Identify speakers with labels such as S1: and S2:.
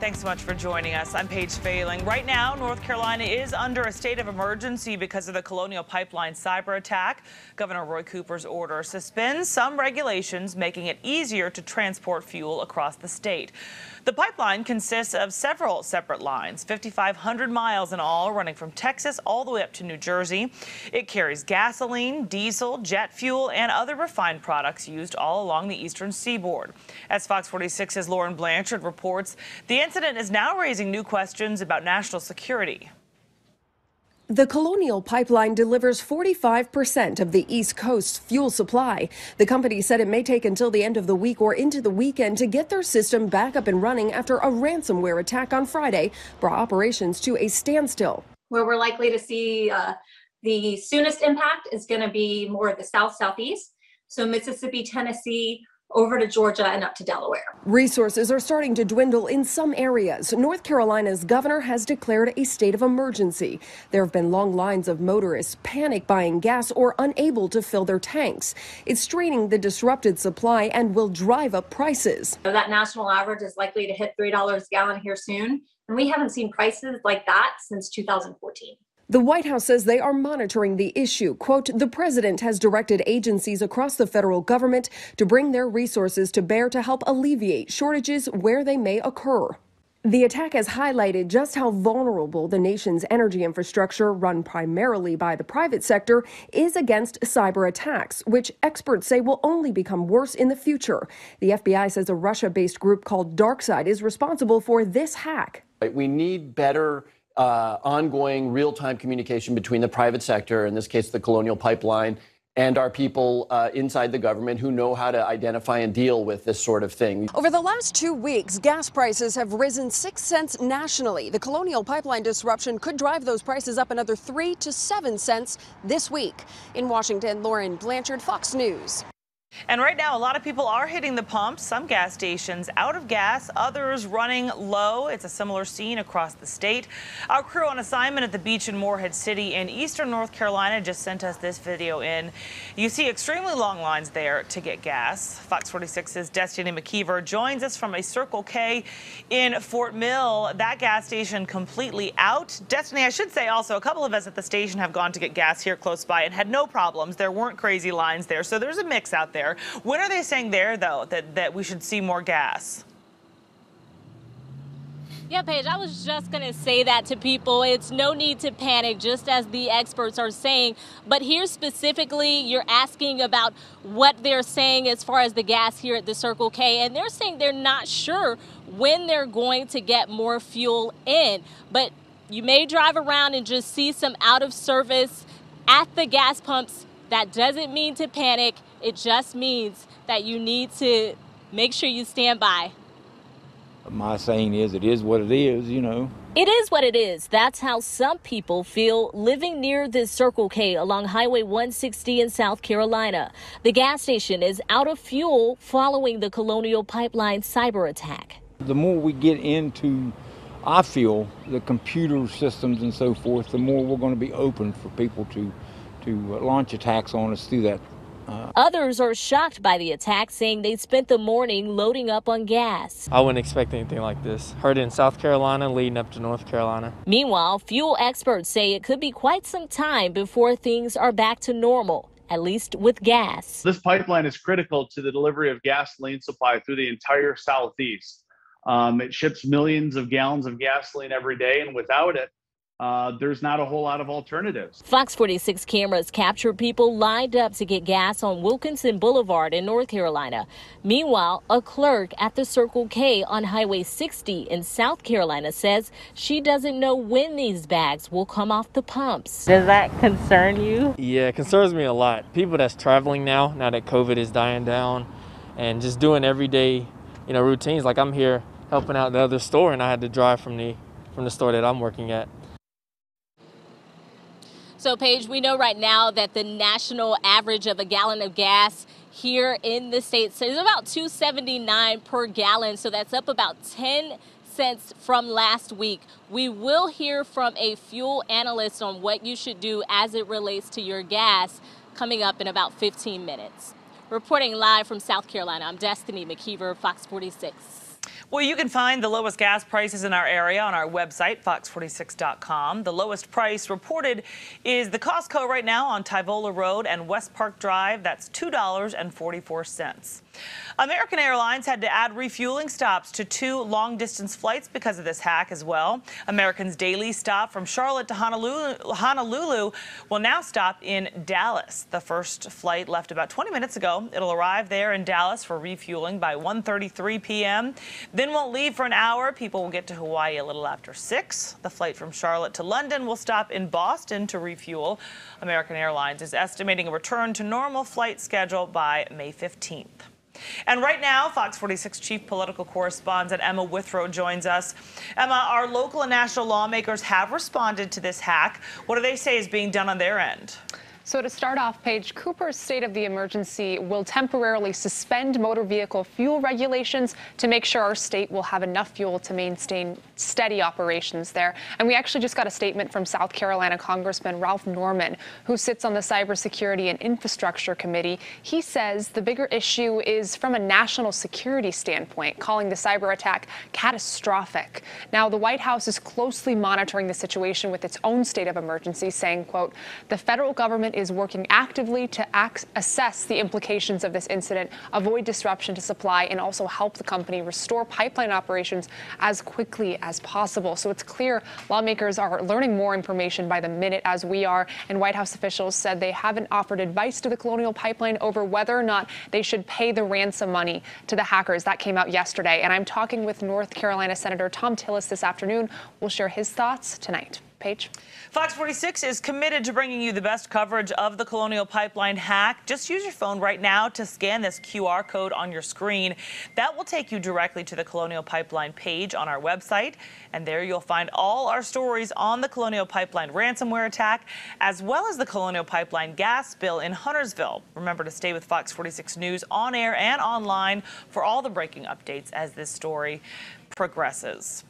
S1: Thanks so much for joining us. I'm Paige Failing. Right now, North Carolina is under a state of emergency because of the Colonial Pipeline cyber attack. Governor Roy Cooper's order suspends some regulations, making it easier to transport fuel across the state. The pipeline consists of several separate lines, 5,500 miles in all, running from Texas all the way up to New Jersey. It carries gasoline, diesel, jet fuel, and other refined products used all along the eastern seaboard. As Fox 46's Lauren Blanchard reports, the incident is now raising new questions about national security.
S2: The Colonial Pipeline delivers 45% of the East Coast's fuel supply. The company said it may take until the end of the week or into the weekend to get their system back up and running after a ransomware attack on Friday brought operations to a standstill.
S3: Where we're likely to see uh, the soonest impact is going to be more of the south southeast. So, Mississippi, Tennessee, over to Georgia and up to Delaware.
S2: Resources are starting to dwindle in some areas. North Carolina's governor has declared a state of emergency. There have been long lines of motorists panic buying gas or unable to fill their tanks. It's straining the disrupted supply and will drive up prices.
S3: So that national average is likely to hit $3 a gallon here soon. And we haven't seen prices like that since 2014.
S2: The White House says they are monitoring the issue. Quote, the president has directed agencies across the federal government to bring their resources to bear to help alleviate shortages where they may occur. The attack has highlighted just how vulnerable the nation's energy infrastructure, run primarily by the private sector, is against cyber attacks, which experts say will only become worse in the future. The FBI says a Russia based group called DarkSide is responsible for this hack.
S4: We need better uh, ongoing real time communication between the private sector, in this case, the Colonial Pipeline, and our people uh, inside the government who know how to identify and deal with this sort of thing.
S2: Over the last two weeks, gas prices have risen six cents nationally. The Colonial Pipeline disruption could drive those prices up another three to seven cents this week. In Washington, Lauren Blanchard, Fox News.
S1: And right now, a lot of people are hitting the pumps. Some gas stations out of gas, others running low. It's a similar scene across the state. Our crew on assignment at the beach in Morehead City in eastern North Carolina just sent us this video in. You see extremely long lines there to get gas. Fox 46's Destiny McKeever joins us from a Circle K in Fort Mill. That gas station completely out. Destiny, I should say also, a couple of us at the station have gone to get gas here close by and had no problems. There weren't crazy lines there, so there's a mix out there there. When are they saying there, though, that, that we should see more gas?
S5: Yeah, Paige, I was just going to say that to people. It's no need to panic, just as the experts are saying. But here specifically, you're asking about what they're saying as far as the gas here at the Circle K. And they're saying they're not sure when they're going to get more fuel in. But you may drive around and just see some out of service at the gas pumps. That doesn't mean to panic. It just means that you need to make sure you stand by.
S6: My saying is, it is what it is, you know.
S5: It is what it is. That's how some people feel living near this Circle K along Highway 160 in South Carolina. The gas station is out of fuel following the Colonial Pipeline cyber attack.
S6: The more we get into, I feel, the computer systems and so forth, the more we're going to be open for people to, to launch attacks on us through that
S5: Others are shocked by the attack, saying they spent the morning loading up on gas.
S7: I wouldn't expect anything like this. Heard it in South Carolina, leading up to North Carolina.
S5: Meanwhile, fuel experts say it could be quite some time before things are back to normal at least with gas.
S8: This pipeline is critical to the delivery of gasoline supply through the entire Southeast. Um, it ships millions of gallons of gasoline every day, and without it, uh, there's not a whole lot of alternatives.
S5: Fox 46 cameras capture people lined up to get gas on Wilkinson Boulevard in North Carolina. Meanwhile, a clerk at the Circle K on Highway 60 in South Carolina says she doesn't know when these bags will come off the pumps.
S9: Does that concern you?
S7: Yeah, it concerns me a lot. People that's traveling now, now that COVID is dying down, and just doing everyday, you know, routines. Like I'm here helping out the other store, and I had to drive from the from the store that I'm working at.
S5: So, Paige, we know right now that the national average of a gallon of gas here in the States is about 279 per gallon. So that's up about 10 cents from last week. We will hear from a fuel analyst on what you should do as it relates to your gas coming up in about 15 minutes. Reporting live from South Carolina, I'm Destiny McKeever, Fox 46.
S1: Well, you can find the lowest gas prices in our area on our website, fox46.com. The lowest price reported is the Costco right now on Tyvola Road and West Park Drive. That's $2.44. American Airlines had to add refueling stops to two long distance flights because of this hack as well. American's daily stop from Charlotte to Honolulu, Honolulu will now stop in Dallas. The first flight left about 20 minutes ago. It'll arrive there in Dallas for refueling by 1:33 p.m. Then won't leave for an hour. People will get to Hawaii a little after 6. The flight from Charlotte to London will stop in Boston to refuel. American Airlines is estimating a return to normal flight schedule by May 15th. And right now, Fox 46 chief political correspondent Emma Withrow joins us. Emma, our local and national lawmakers have responded to this hack. What do they say is being done on their end?
S10: So to start off, Paige, Cooper's state of the emergency will temporarily suspend motor vehicle fuel regulations to make sure our state will have enough fuel to maintain steady operations there. And we actually just got a statement from South Carolina Congressman Ralph Norman, who sits on the Cybersecurity and Infrastructure Committee. He says the bigger issue is from a national security standpoint, calling the cyber attack catastrophic. Now, the White House is closely monitoring the situation with its own state of emergency, saying, quote, the federal government is working actively to assess the implications of this incident, avoid disruption to supply, and also help the company restore pipeline operations as quickly as possible. So it's clear lawmakers are learning more information by the minute as we are, and White House officials said they haven't offered advice to the Colonial Pipeline over whether or not they should pay the ransom money to the hackers. That came out yesterday, and I'm talking with North Carolina Senator Thom Tillis this afternoon. We'll share his thoughts tonight. Paige.
S1: Fox 46 is committed to bringing you the best coverage of the Colonial Pipeline hack. Just use your phone right now to scan this QR code on your screen. That will take you directly to the Colonial Pipeline page on our website. And there you'll find all our stories on the Colonial Pipeline ransomware attack, as well as the Colonial Pipeline gas spill in Huntersville. Remember to stay with Fox 46 News on air and online for all the breaking updates as this story progresses.